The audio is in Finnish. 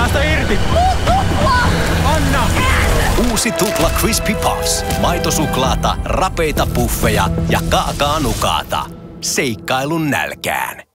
Päästä irti! Anna! Uusi Tupla Crispy Puffs. Maitosuklaata, rapeita puffeja ja kaakanukaata. Seikkailun nälkään.